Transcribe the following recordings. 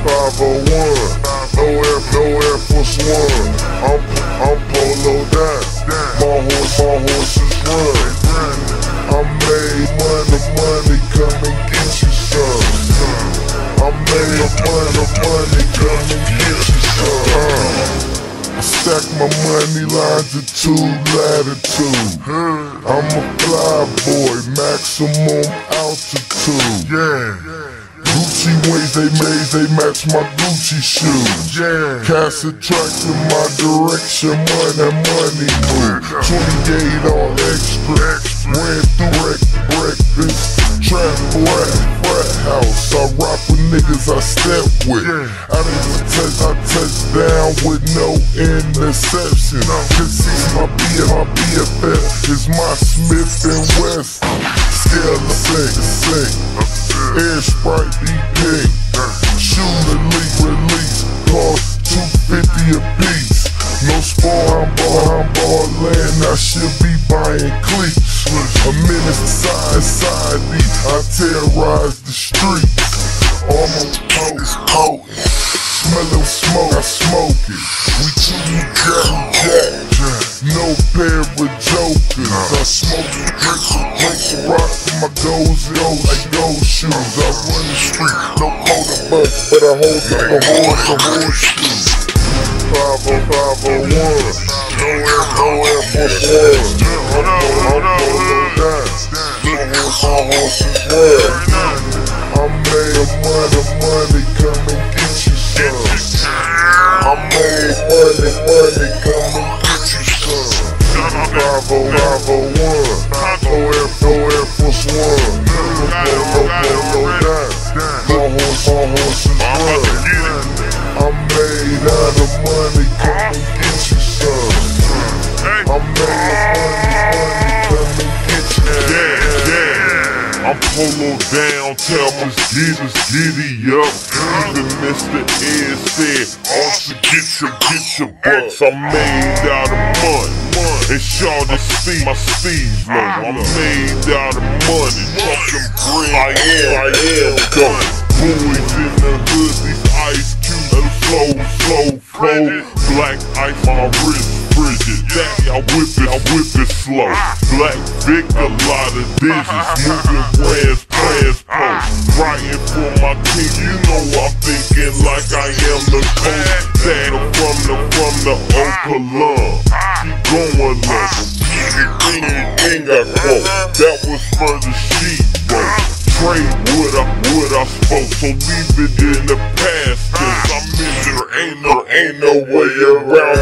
501. No Air, no Air Force One. I'm, I'm polo down. My horse, my horses run. I made money, money, come and get you some. I made money, money, come and get you some. I stack my money two latitude. I'm a fly boy, maximum altitude. Yeah. They made, they match my Gucci shoes. Yeah. Cast in my direction, money, money move. 28 all extra, ran through wreck, breakfast. Trap frat, frat house. I rock with niggas I step with. I didn't touch, I touch down with no interception. Cause he's my BF, my BFF is my Smith and Wesson. Scale of sink, sink. Air Sprite EP. Shoot elite release. Cost 250 a piece. No spar, I'm ball, I'm ballin'. I should be buying cleats. A minute side, side I terrorize the streets. Almost post, potent. Smell of smoke, I smoke it. We two got No pair of jokers. I smoke, drink, drink, rock my goals, goals, like gold shoes. I run the street, no bus, but I hold up a horse, a horseshoe. 50501, no air, no air force one. I'm going down. My horse, my horse is red. I made money, money, come and get you some. I made money, money, come and get you some. 50501, polo down, tell us get us giddy up. Even Mr. Ed said, also get your, get your bucks. I'm made out of money. And y'all Shawty see my sleeves low. I'm made out of money. Fucking bread. I am, I am done. Boys in the hood, these ice cubes slow, slow, cold. Black ice, my wrist frigid. Daddy, I whip it, I whip it slow. Black Vic, a lot of digits. Moving brands, plans, post. Writing for my king, you know I'm thinking like I am the coach. Dad, from the, from the Oklahoma. Keep going level. King, king, got quote. That was for the sheep, bro. Trade what I, what I spoke, so leave it in the past. Cause I'm in there, ain't no, ain't no way around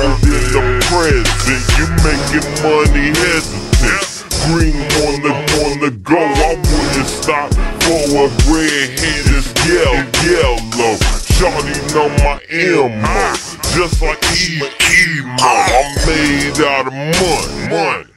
You making money hesitant. Green on the, on the go, I wouldn't stop for a redhead is yell, yellow. Shawty know my MO, just like E, emo. I'm made out of money,